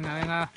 拿着。